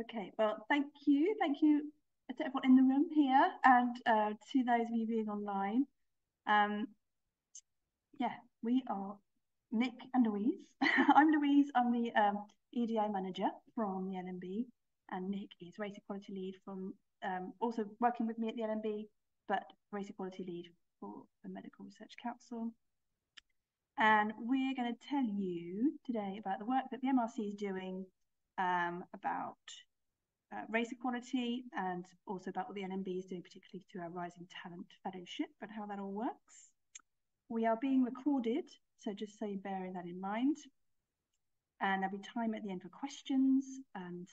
Okay, well, thank you. Thank you to everyone in the room here and uh, to those of you being online. Um, yeah, we are Nick and Louise. I'm Louise, I'm the um, EDI manager from the LMB, and Nick is race equality lead from um, also working with me at the LMB, but race equality lead for the Medical Research Council. And we're going to tell you today about the work that the MRC is doing um, about uh, race equality and also about what the LMB is doing, particularly through our Rising Talent Fellowship and how that all works. We are being recorded, so just so bearing that in mind. And there'll be time at the end for questions and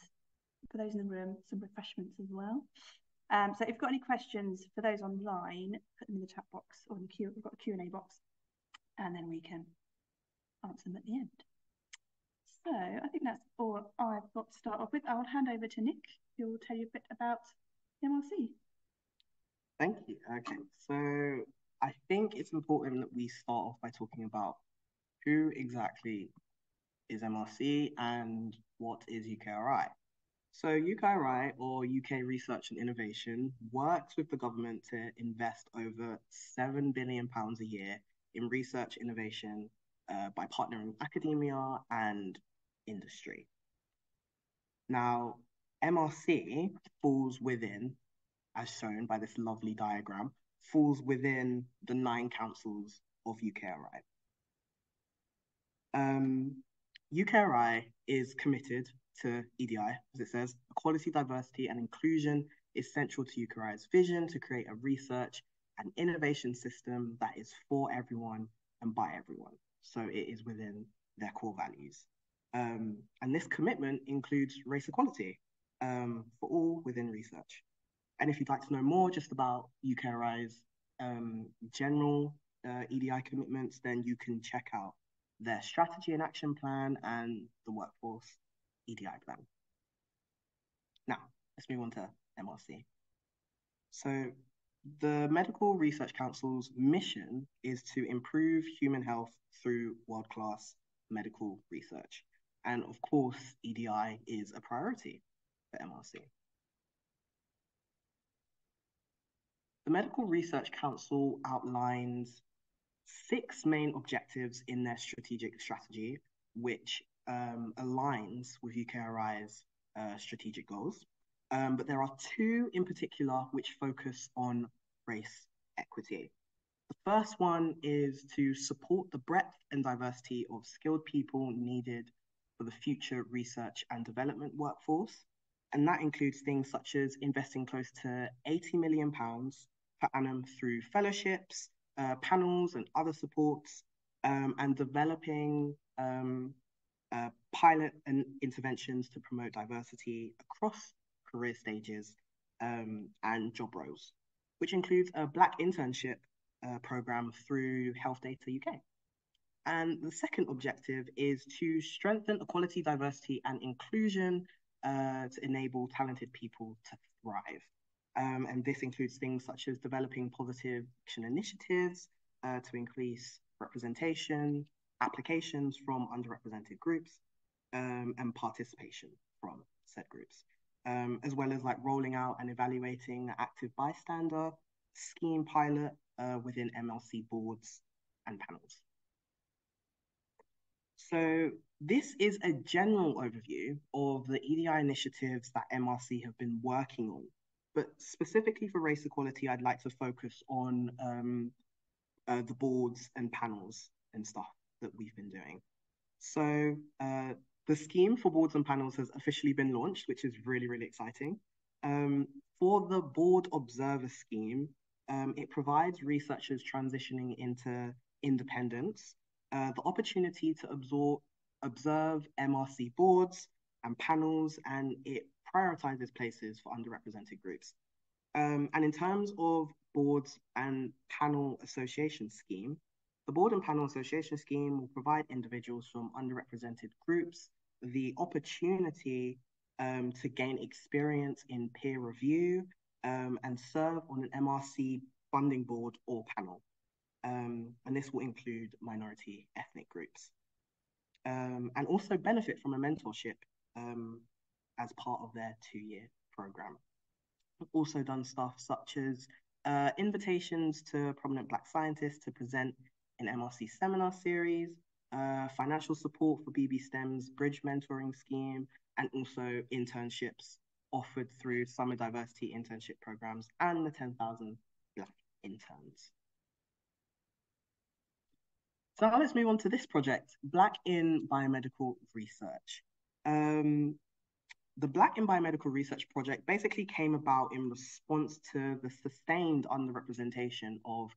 for those in the room, some refreshments as well. Um, so if you've got any questions for those online, put them in the chat box or in the Q, we've got a Q&A box, and then we can answer them at the end. So I think that's all I've got to start off with. I'll hand over to Nick, who will tell you a bit about MRC. Thank you. Okay, so I think it's important that we start off by talking about who exactly is MRC and what is UKRI. So UKRI or UK Research and Innovation works with the government to invest over £7 billion a year in research innovation uh, by partnering with academia and industry. Now, MRC falls within, as shown by this lovely diagram, falls within the nine councils of UKRI. Um, UKRI is committed to EDI, as it says, equality, diversity, and inclusion is central to UKRI's vision to create a research and innovation system that is for everyone and by everyone. So it is within their core values. Um, and this commitment includes race equality um, for all within research. And if you'd like to know more just about UKRI's um, general uh, EDI commitments, then you can check out their strategy and action plan and the workforce EDI plan. Now, let's move on to MRC. So the Medical Research Council's mission is to improve human health through world-class medical research. And of course, EDI is a priority for MRC. The Medical Research Council outlines six main objectives in their strategic strategy, which um, aligns with UKRI's uh, strategic goals. Um, but there are two in particular which focus on race equity. The first one is to support the breadth and diversity of skilled people needed for the future research and development workforce. And that includes things such as investing close to £80 million per annum through fellowships, uh, panels, and other supports, um, and developing um, uh, pilot and interventions to promote diversity across career stages um, and job roles, which includes a Black internship uh, program through Health Data UK. And the second objective is to strengthen equality, diversity, and inclusion uh, to enable talented people to thrive. Um, and this includes things such as developing positive action initiatives uh, to increase representation, applications from underrepresented groups, um, and participation from said groups, um, as well as like rolling out and evaluating the active bystander scheme pilot uh, within MRC boards and panels. So this is a general overview of the EDI initiatives that MRC have been working on. But specifically for race equality, I'd like to focus on um, uh, the boards and panels and stuff that we've been doing. So uh, the scheme for boards and panels has officially been launched, which is really, really exciting. Um, for the board observer scheme, um, it provides researchers transitioning into independence uh, the opportunity to absorb, observe MRC boards and panels, and it prioritizes places for underrepresented groups. Um, and in terms of boards and panel association scheme, the board and panel association scheme will provide individuals from underrepresented groups the opportunity um, to gain experience in peer review um, and serve on an MRC funding board or panel. Um, and this will include minority ethnic groups. Um, and also benefit from a mentorship um, as part of their two-year program. We've also done stuff such as uh, invitations to prominent Black scientists to present in MRC seminar series, uh, financial support for BB STEM's bridge mentoring scheme, and also internships offered through summer diversity internship programs and the 10,000 Black interns. So now let's move on to this project, Black in Biomedical Research. Um, the Black in Biomedical Research project basically came about in response to the sustained underrepresentation of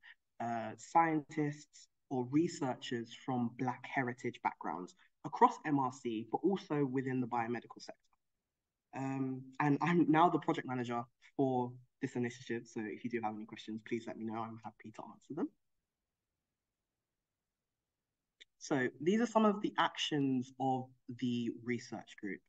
uh, scientists or researchers from Black heritage backgrounds across MRC, but also within the biomedical sector. Um, and I'm now the project manager for this initiative. So if you do have any questions, please let me know. I'm happy to answer them. So these are some of the actions of the research group.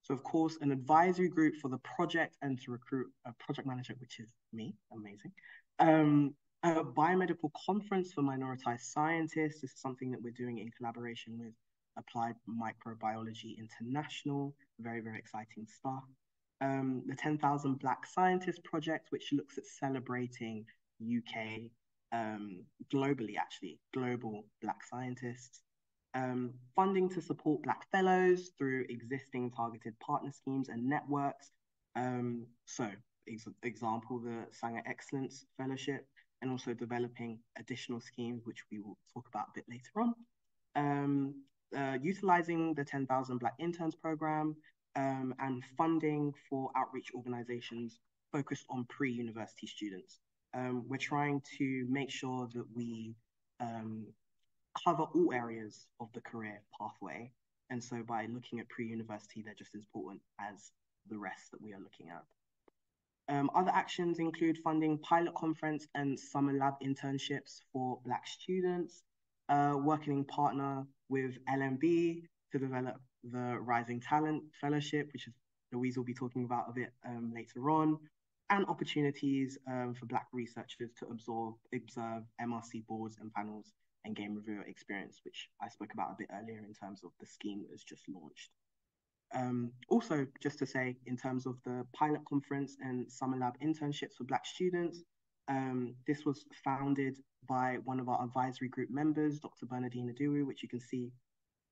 So of course, an advisory group for the project and to recruit a project manager, which is me, amazing. Um, a biomedical conference for minoritized scientists. This is something that we're doing in collaboration with Applied Microbiology International. Very, very exciting stuff. Um, the 10,000 Black Scientists Project, which looks at celebrating UK, um, globally actually, global Black scientists. Um, funding to support Black fellows through existing targeted partner schemes and networks. Um, so, ex example, the Sanger Excellence Fellowship, and also developing additional schemes, which we will talk about a bit later on. Um, uh, utilizing the 10,000 Black Interns program um, and funding for outreach organizations focused on pre-university students. Um, we're trying to make sure that we um, cover all areas of the career pathway. And so by looking at pre-university, they're just as important as the rest that we are looking at. Um, other actions include funding pilot conference and summer lab internships for Black students, uh, working in partner with LMB to develop the Rising Talent Fellowship, which is Louise will be talking about a bit um, later on, and opportunities um, for Black researchers to absorb, observe MRC boards and panels and game reviewer experience, which I spoke about a bit earlier in terms of the scheme that was just launched. Um, also, just to say, in terms of the pilot conference and summer lab internships for Black students, um, this was founded by one of our advisory group members, Dr. Bernardine Idowu, which you can see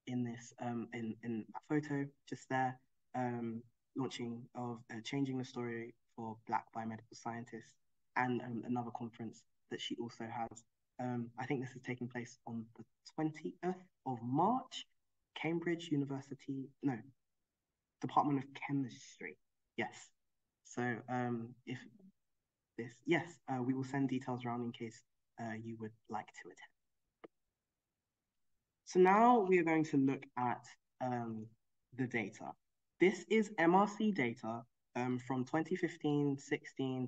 in this um, in in that photo just there, um, launching of uh, changing the story for Black biomedical scientists, and um, another conference that she also has. Um, I think this is taking place on the 20th of March, Cambridge University, no, Department of Chemistry. Yes. So um, if this, yes, uh, we will send details around in case uh, you would like to attend. So now we are going to look at um, the data. This is MRC data um, from 2015-16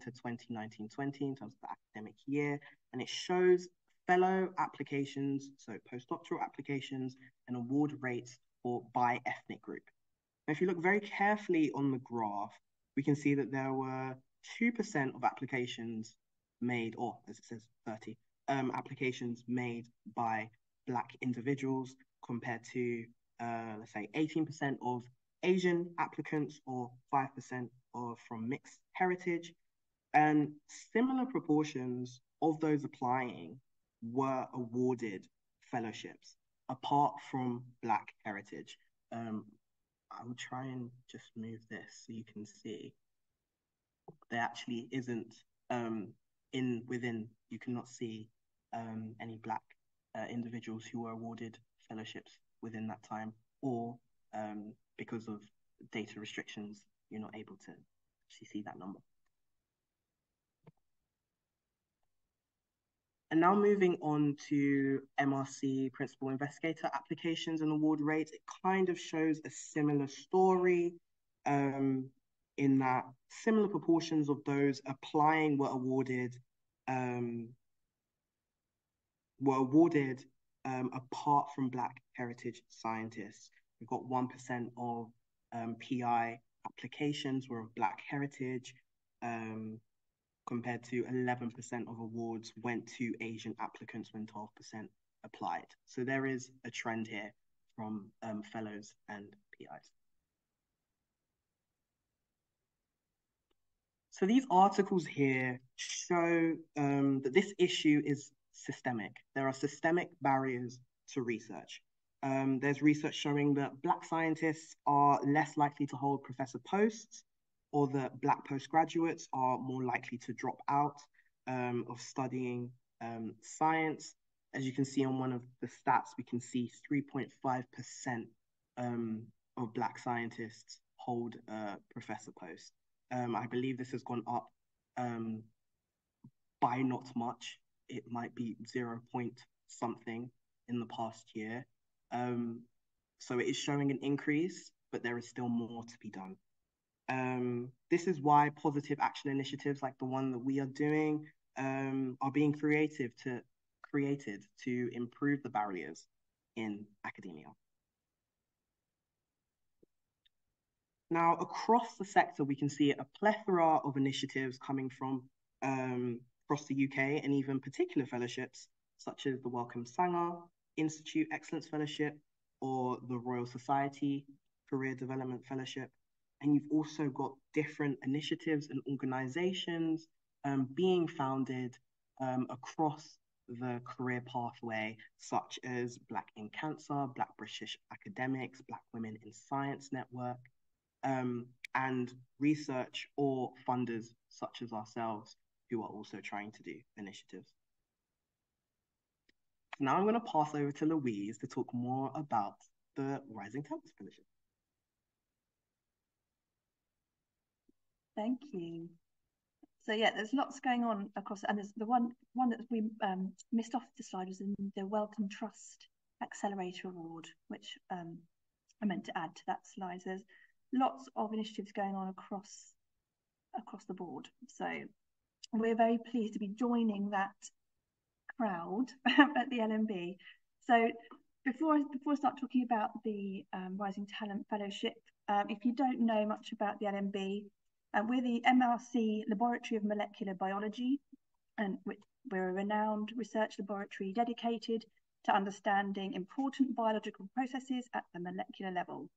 to 2019-20 in terms of the academic year, and it shows fellow applications, so postdoctoral applications and award rates for by ethnic group. Now, if you look very carefully on the graph, we can see that there were 2% of applications made, or as it says, 30 um, applications made by Black individuals compared to, uh, let's say, 18% of Asian applicants or 5% of from mixed heritage. And similar proportions of those applying were awarded fellowships apart from Black heritage. Um, I will try and just move this so you can see there actually isn't um, in within you cannot see um, any black uh, individuals who were awarded fellowships within that time or um, because of data restrictions you're not able to actually see that number And now moving on to MRC principal investigator applications and award rates, it kind of shows a similar story um, in that similar proportions of those applying were awarded um, were awarded um, apart from Black heritage scientists. We've got 1% of um, PI applications were of Black heritage. Um, compared to 11% of awards went to Asian applicants when 12% applied. So there is a trend here from um, fellows and PIs. So these articles here show um, that this issue is systemic. There are systemic barriers to research. Um, there's research showing that Black scientists are less likely to hold professor posts, or that Black postgraduates are more likely to drop out um, of studying um, science. As you can see on one of the stats, we can see 3.5% um, of Black scientists hold a professor post. Um, I believe this has gone up um, by not much. It might be zero point something in the past year. Um, so it is showing an increase, but there is still more to be done. Um, this is why positive action initiatives like the one that we are doing um, are being creative to created to improve the barriers in academia. Now, across the sector, we can see a plethora of initiatives coming from um, across the UK and even particular fellowships, such as the Wellcome Sanger Institute Excellence Fellowship or the Royal Society Career Development Fellowship. And you've also got different initiatives and organizations um, being founded um, across the career pathway, such as Black in Cancer, Black British Academics, Black Women in Science Network, um, and research or funders such as ourselves who are also trying to do initiatives. Now I'm going to pass over to Louise to talk more about the Rising Talents Fellowship. Thank you. So yeah, there's lots going on across, and there's the one one that we um, missed off the slide was in the Wellcome Trust Accelerator Award, which um, I meant to add to that slide. So there's lots of initiatives going on across across the board. So we're very pleased to be joining that crowd at the LMB. So before before I start talking about the um, Rising Talent Fellowship, um, if you don't know much about the LMB, uh, we're the MRC Laboratory of Molecular Biology, and we're a renowned research laboratory dedicated to understanding important biological processes at the molecular level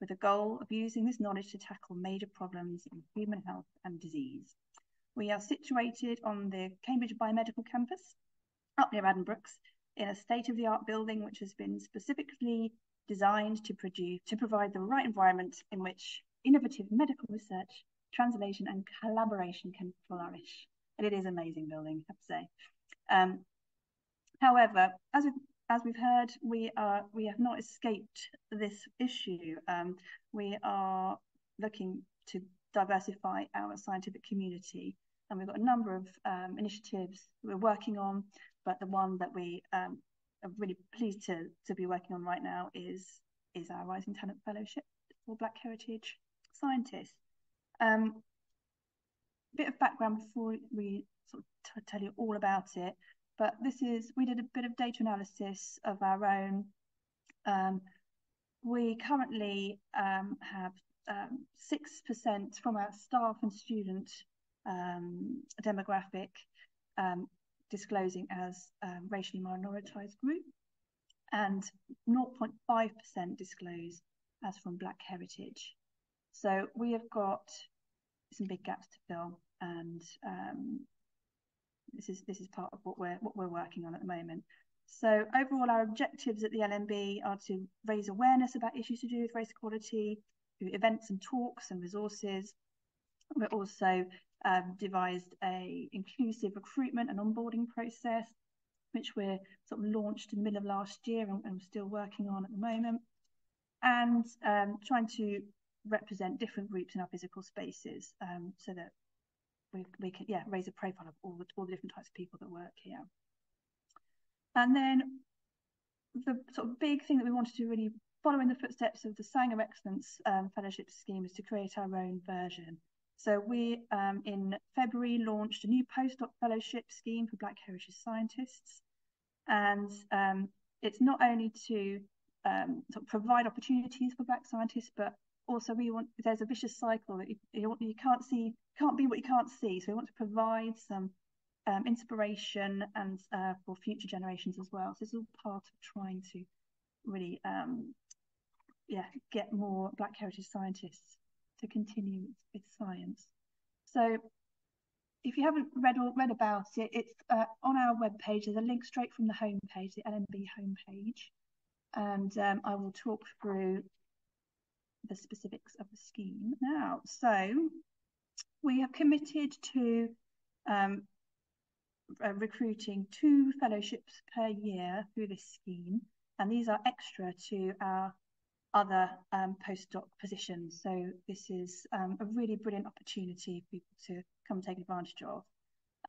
with the goal of using this knowledge to tackle major problems in human health and disease. We are situated on the Cambridge Biomedical Campus up near Addenbrooke's in a state-of-the-art building which has been specifically designed to produce to provide the right environment in which innovative medical research, translation and collaboration can flourish. And it is an amazing building, I have to say. Um, however, as with as we've heard, we are we have not escaped this issue. Um, we are looking to diversify our scientific community, and we've got a number of um, initiatives we're working on. But the one that we um, are really pleased to to be working on right now is is our Rising Talent Fellowship for Black Heritage scientists. Um, a bit of background before we sort of tell you all about it but this is, we did a bit of data analysis of our own. Um, we currently um, have 6% um, from our staff and student um, demographic um, disclosing as racially minoritized group and 0.5% disclose as from Black heritage. So we have got some big gaps to fill and um, this is this is part of what we're what we're working on at the moment. So overall, our objectives at the LMB are to raise awareness about issues to do with race equality through events and talks and resources. We're also um, devised a inclusive recruitment and onboarding process, which we're sort of launched in the middle of last year and, and still working on at the moment. And um, trying to represent different groups in our physical spaces um, so that we, we can yeah raise a profile of all the all the different types of people that work here. And then the sort of big thing that we wanted to really follow in the footsteps of the Sanger Excellence um, Fellowship Scheme is to create our own version. So we, um, in February, launched a new postdoc fellowship scheme for Black heritage scientists. And um, it's not only to um, sort of provide opportunities for Black scientists, but also we want there's a vicious cycle that you, you, can't see can't be what you can't see so we want to provide some um, inspiration and uh, for future generations as well so it's all part of trying to really um, yeah get more black heritage scientists to continue with science So if you haven't read or read about it, it's uh, on our webpage. There's a link straight from the homepage, the LMB homepage, and um, I will talk through the specifics of the scheme now. So we have committed to um, uh, recruiting two fellowships per year through this scheme, and these are extra to our other um, postdoc positions. So this is um, a really brilliant opportunity for people to come take advantage of.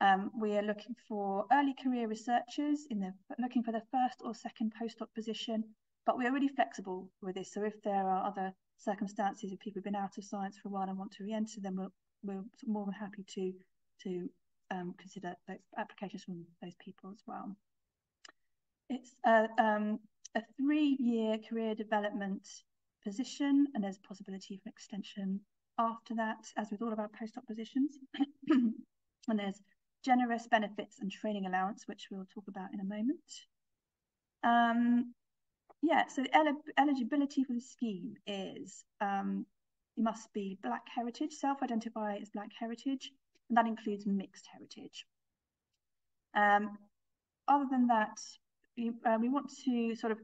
Um, we are looking for early career researchers in the looking for the first or second postdoc position, but we are really flexible with this. So if there are other circumstances, if people have been out of science for a while and want to re-enter, then we're, we're more than happy to to um, consider those applications from those people as well. It's a, um, a three-year career development position, and there's a possibility for extension after that, as with all of our postdoc positions. and there's generous benefits and training allowance, which we'll talk about in a moment. Um, yeah, so el eligibility for the scheme is um, you must be Black heritage, self-identify as Black heritage, and that includes mixed heritage. Um, other than that, uh, we want to sort of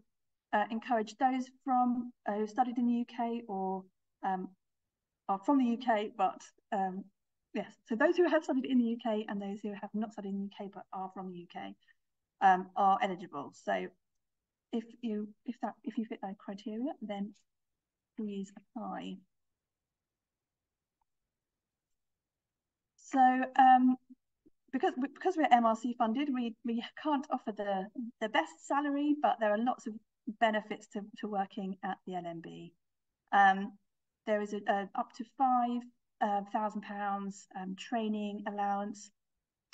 uh, encourage those from uh, who studied in the UK or um, are from the UK, but um, yes, so those who have studied in the UK and those who have not studied in the UK but are from the UK um, are eligible. So if you if that if you fit that criteria, then please apply. So um, because because we're MRC funded, we we can't offer the the best salary, but there are lots of benefits to, to working at the LMB. Um, there is a, a up to five thousand uh, pounds um, training allowance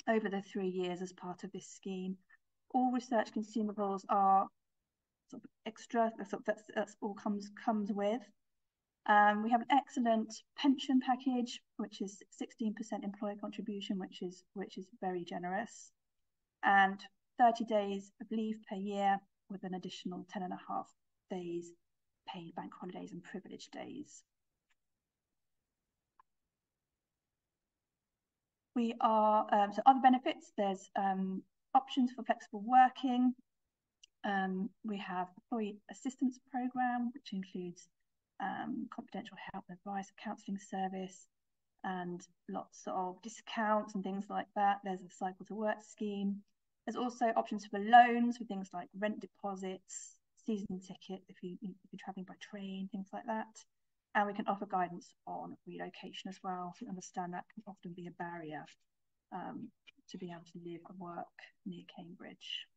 over the three years as part of this scheme. All research consumables are sort of extra. That's, that's all comes comes with. Um, we have an excellent pension package, which is 16% employer contribution, which is which is very generous, and 30 days of leave per year with an additional 10 and a half days paid bank holidays and privilege days. We are, um, so other benefits, there's um, options for flexible working. Um, we have employee assistance program, which includes um, confidential help, advice, counselling service, and lots of discounts and things like that. There's a cycle to work scheme. There's also options for loans for things like rent deposits, season ticket if you if you're traveling by train, things like that. And we can offer guidance on relocation as well. So understand that can often be a barrier um, to be able to live and work near Cambridge.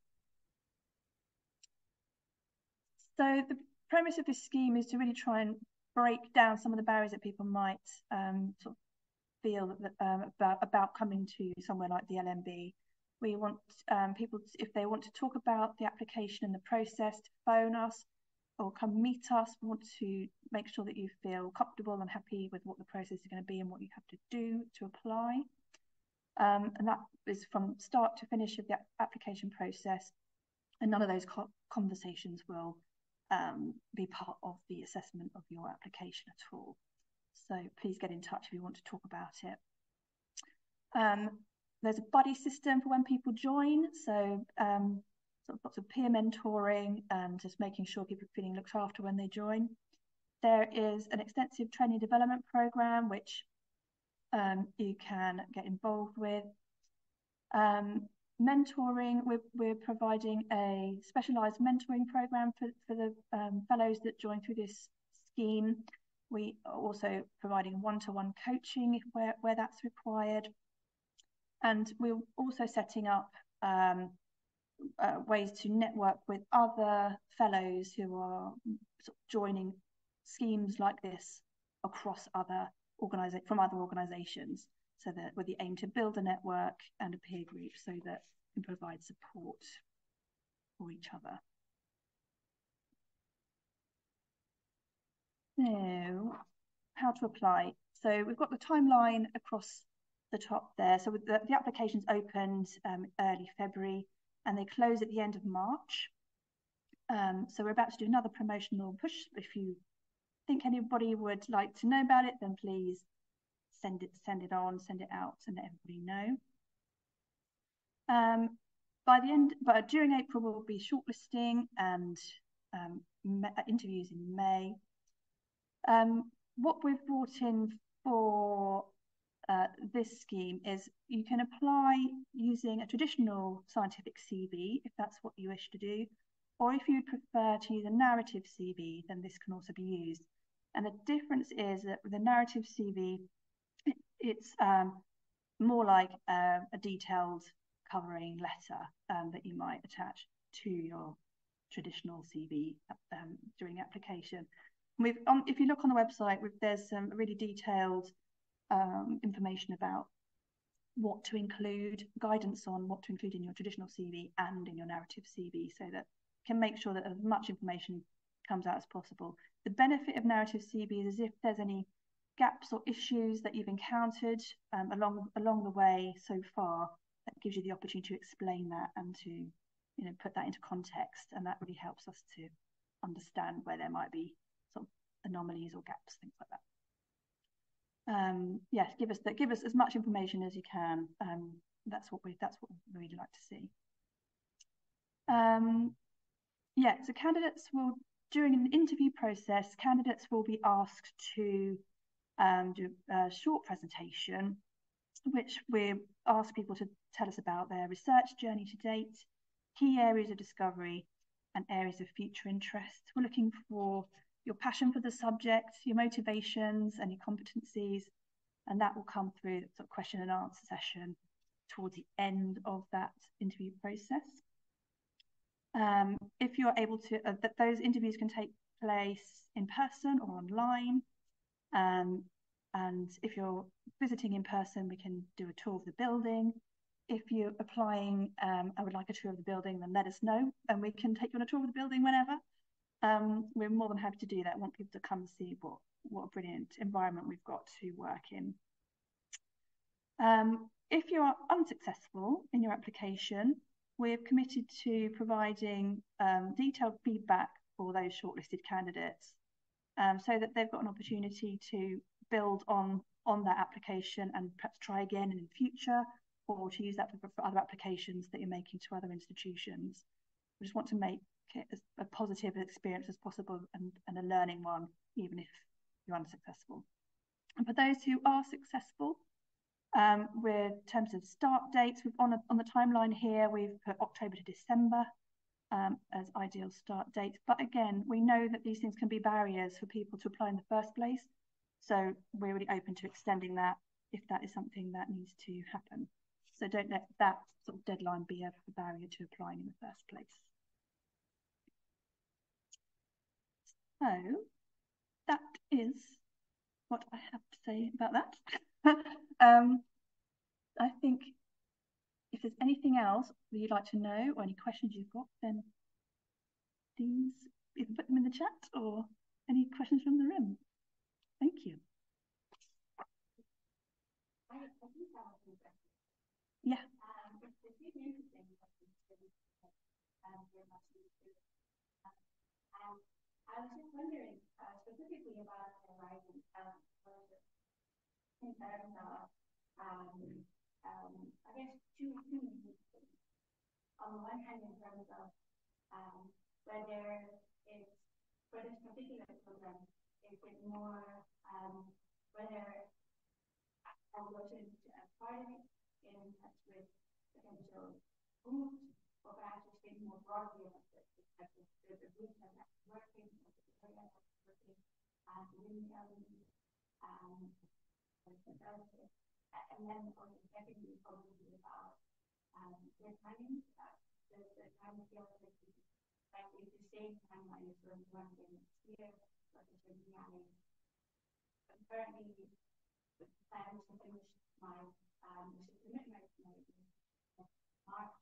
So the premise of this scheme is to really try and break down some of the barriers that people might um, sort of feel um, about, about coming to somewhere like the LMB. We want um, people, to, if they want to talk about the application and the process, to phone us or come meet us. We want to make sure that you feel comfortable and happy with what the process is going to be and what you have to do to apply. Um, and that is from start to finish of the application process. And none of those conversations will um, be part of the assessment of your application at all. So please get in touch if you want to talk about it. Um, there's a buddy system for when people join. So um, sort of lots of peer mentoring and just making sure people are feeling looked after when they join. There is an extensive training development program which um, you can get involved with. Um, mentoring, we're, we're providing a specialised mentoring program for, for the um, fellows that join through this scheme. We are also providing one-to-one coaching where, where that's required. And we're also setting up um, uh, ways to network with other fellows who are sort of joining schemes like this across other organiza- from other organizations so that with the aim to build a network and a peer group so that we provide support for each other. So, how to apply. So we've got the timeline across the top there. So the, the applications opened um, early February and they close at the end of March. Um, so we're about to do another promotional push. If you think anybody would like to know about it, then please send it send it on, send it out, and let everybody know. Um, by the end, but during April, we'll be shortlisting and um, interviews in May. Um, what we've brought in for uh, this scheme is you can apply using a traditional scientific CV if that's what you wish to do, or if you'd prefer to use a narrative CV, then this can also be used. And the difference is that with a narrative CV, it's um, more like uh, a detailed covering letter um, that you might attach to your traditional CV um, during application. We've, on, if you look on the website, there's some really detailed um, information about what to include, guidance on what to include in your traditional CV and in your narrative CV so that you can make sure that as much information comes out as possible. The benefit of narrative CV is if there's any gaps or issues that you've encountered um, along along the way so far, that gives you the opportunity to explain that and to you know put that into context, and that really helps us to understand where there might be some anomalies or gaps, things like that. Um, yes, give us that. Give us as much information as you can. Um, that's what we. That's what we really like to see. Um, yeah, so candidates will during an interview process, candidates will be asked to um, do a short presentation, which we ask people to tell us about their research journey to date, key areas of discovery, and areas of future interest. We're looking for your passion for the subject, your motivations, and your competencies, and that will come through the sort of question and answer session towards the end of that interview process. Um, if you're able to, uh, that those interviews can take place in person or online. Um, and if you're visiting in person, we can do a tour of the building. If you're applying, um, I would like a tour of the building, then let us know and we can take you on a tour of the building whenever. Um, we're more than happy to do that. I want people to come and see what, what a brilliant environment we've got to work in. Um, if you are unsuccessful in your application, we're committed to providing um, detailed feedback for those shortlisted candidates um, so that they've got an opportunity to build on, on that application and perhaps try again in the future or to use that for, for other applications that you're making to other institutions. We just want to make it as a positive experience as possible and, and a learning one, even if you're unsuccessful. And for those who are successful, um, with terms of start dates, we've on, a, on the timeline here, we've put October to December um, as ideal start dates. But again, we know that these things can be barriers for people to apply in the first place. So we're really open to extending that if that is something that needs to happen. So don't let that sort of deadline be a barrier to applying in the first place. So that is what I have to say about that. um, I think if there's anything else that you'd like to know or any questions you've got, then please either put them in the chat or any questions from the room. Thank you. Yeah. Um, I was just wondering uh, specifically about the horizon um, in terms of, um, um, I guess, two, two things. On the one hand, in terms of um, whether it's, for this particular program, is it more, um, whether to a part of in touch with potential groups, or perhaps just thinking more broadly about the, the, the, the groups that are working, um, and then on also secondly, probably about um, the timing, uh, the, the time scale that like if the same timeline is going to run next year, but it's going to be having currently the plan is to finish my um, commitment my March,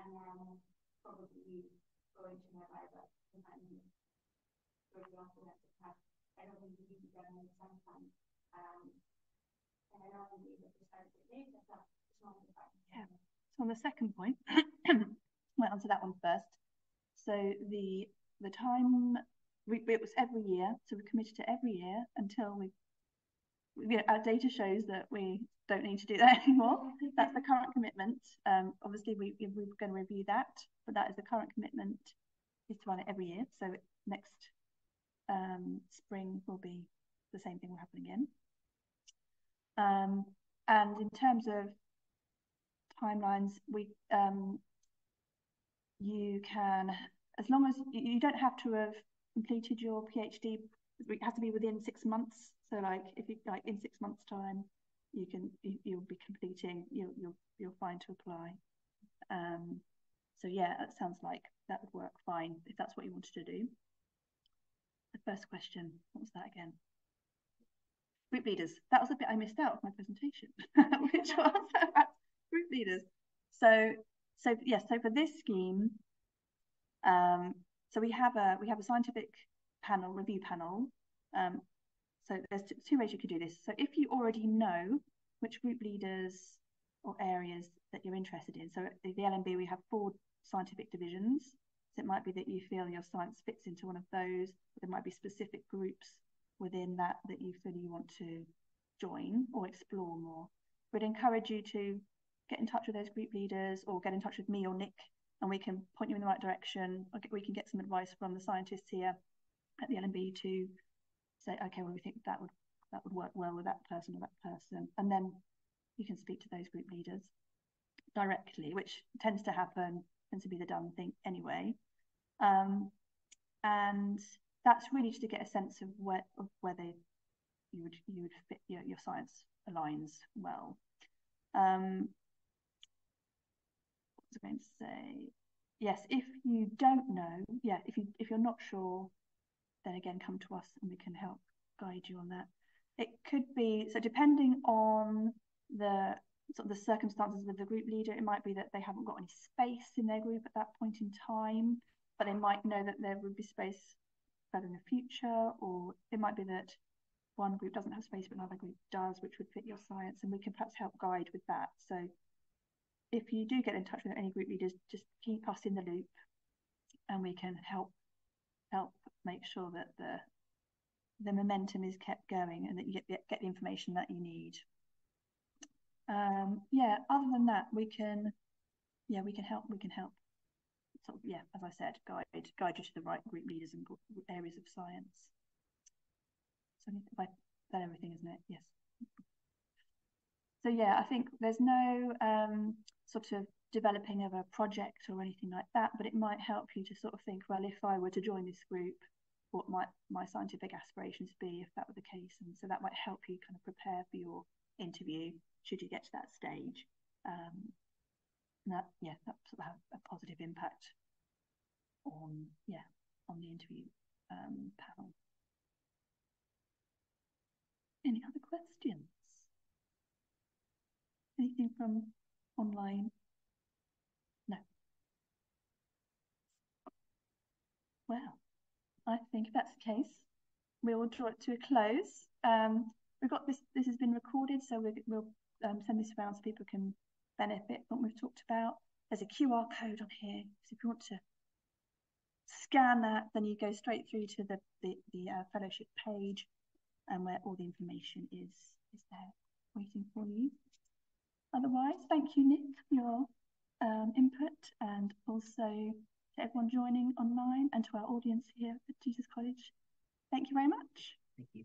and then probably going to my Bible sometime at the past, I don't think you need them sometime. Um, So on the second point, I'll answer that one first. So the the time we, it was every year, so we committed to every year until we you know, our data shows that we don't need to do that anymore. That's the current commitment. Um, obviously, we, we're going to review that, but that is the current commitment is to run it every year. So next um, spring will be the same thing will happen again. Um, and in terms of timelines, we um, you can, as long as you don't have to have completed your PhD, it has to be within six months. So like if you like in six months time, you can you, will be completing you'll you'll you'll fine to apply. Um, so yeah, that sounds like that would work fine if that's what you wanted to do. The first question, what was that again? Group leaders. That was a bit I missed out of my presentation, which was about group leaders. So so yes, so for this scheme, um, so we have a we have a scientific panel review panel. Um, so there's two ways you could do this. So if you already know which group leaders or areas that you're interested in. So at the LMB we have four scientific divisions. So it might be that you feel your science fits into one of those. there might be specific groups within that that you feel you want to join or explore more. We'd encourage you to get in touch with those group leaders or get in touch with me or Nick and we can point you in the right direction. We can get some advice from the scientists here at the LMB to say, okay, well, we think that would that would work well with that person or that person. And then you can speak to those group leaders directly, which tends to happen, tends to be the done thing anyway. Um, and that's really just to get a sense of where of whether you would you would fit your, your science aligns well. Um, was I going to say? Yes, if you don't know, yeah, if you if you're not sure, then again come to us and we can help guide you on that. It could be so depending on the sort of the circumstances of the group leader, it might be that they haven't got any space in their group at that point in time, but they might know that there would be space further in the future, or it might be that one group doesn't have space but another group does, which would fit your science, and we can perhaps help guide with that. So if you do get in touch with any group leaders, just keep us in the loop and we can help help make sure that the the momentum is kept going and that you get the, get the information that you need. Um, yeah, other than that, we can, yeah, we can help. We can help. Sort of, yeah, as I said, guide guide you to the right group leaders and areas of science. So I that everything, isn't it? Yes. So yeah, I think there's no um, sort of developing of a project or anything like that, but it might help you to sort of think, well, if I were to join this group, what might my scientific aspirations be if that were the case? And so that might help you kind of prepare for your interview should you get to that stage. Um, that yeah, that have a positive impact on yeah on the interview um, panel. Any other questions? Anything from online? No. Well, I think if that's the case, we will draw it to a close. Um, we've got this, this has been recorded, so we, will um, send this around so people can benefit what we've talked about. There's a QR code on here, so if you want to scan that, then you go straight through to the, the, the uh, fellowship page and where all the information is, is there waiting for you. Otherwise, thank you, Nick, for your um, input and also to everyone joining online and to our audience here at Jesus College. Thank you very much. Thank you.